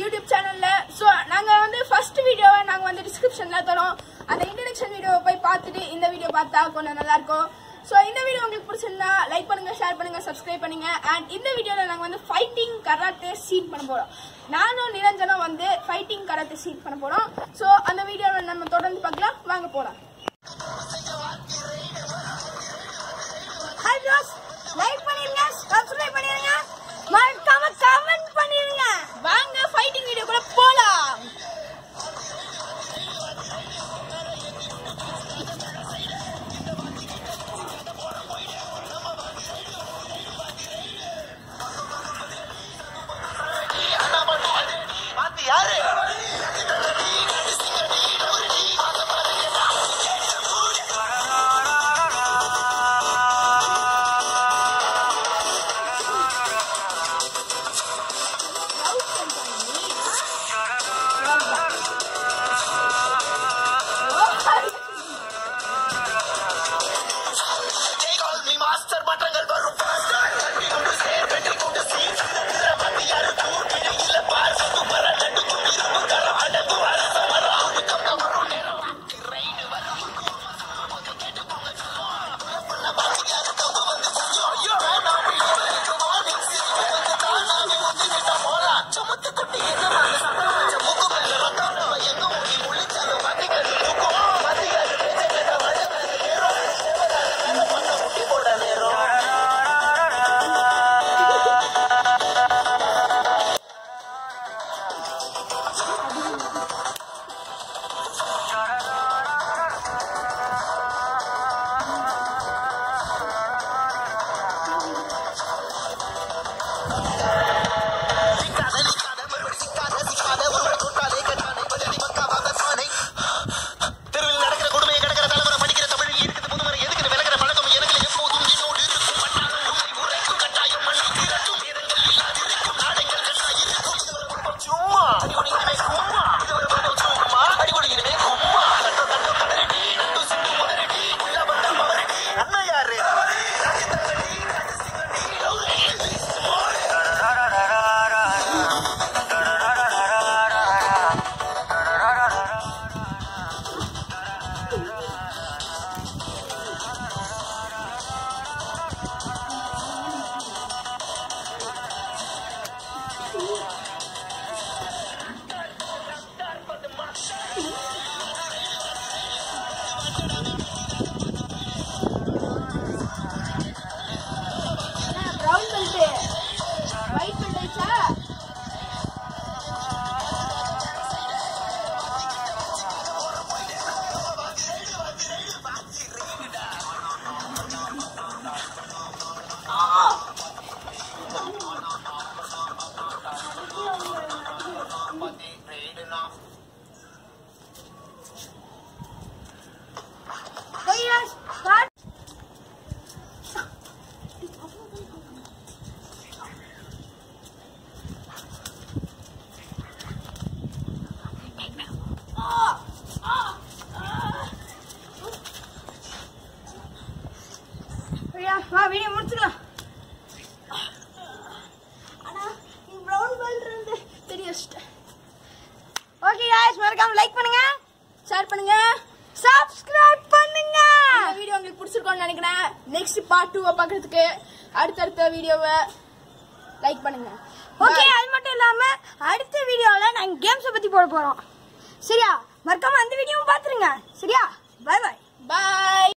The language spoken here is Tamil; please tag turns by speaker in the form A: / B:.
A: யூடியூப் சேனல்ல ஸோ நாங்கள் வந்து ஃபர்ஸ்ட் வீடியோவை நாங்கள் வந்து டிஸ்கிரிப்ஷன்ல தரோம். அந்த இன்ட்ரடக்ஷன் வீடியோவை போய் பார்த்துட்டு இந்த வீடியோ பார்த்தா கொஞ்சம் நல்லா இருக்கும் ஸோ இந்த வீடியோ உங்களுக்கு பிடிச்சிருந்தா லைக் பண்ணுங்க ஷேர் பண்ணுங்க சப்ஸ்கிரைப் பண்ணுங்க. அண்ட் இந்த வீடியோவில் நாங்கள் வந்து ஃபைட்டிங் கராத்தே சீன் பண்ண போகிறோம் நானும் நிரஞ்சனும் வந்து ஃபைட்டிங் கராத்தே சீன் பண்ண போகிறோம் ஸோ அந்த வீடியோவை நம்ம தொடர்ந்து பார்க்கலாம். வாங்க போகலாம்
B: வீடியோ முடிச்சுக்கலாம் ஆனால் நீ ப்ரௌன் பெல்ட்
A: தெரிய வச்சுட்டேன்
B: ஓகே காய்ஸ் மறக்காம லைக் பண்ணுங்க
A: ஷேர் பண்ணுங்க
B: சப்ஸ்கிரைப் பண்ணுங்க.
A: வீடியோ உங்களுக்கு பிடிச்சிருக்கோம்னு நினைக்கிறேன். நெக்ஸ்ட் பார்ட் டூவை பார்க்கறதுக்கு அடுத்தடுத்த வீடியோவை லைக் பண்ணுங்க.
B: ஓகே அது மட்டும் இல்லாம அடுத்த வீடியோல நாங்க கேம்ஸை பத்தி போட போறோம். சரியா? மறக்காம அந்த வீடியோவும் பாத்துருங்க சரியா? Bye bye
A: bye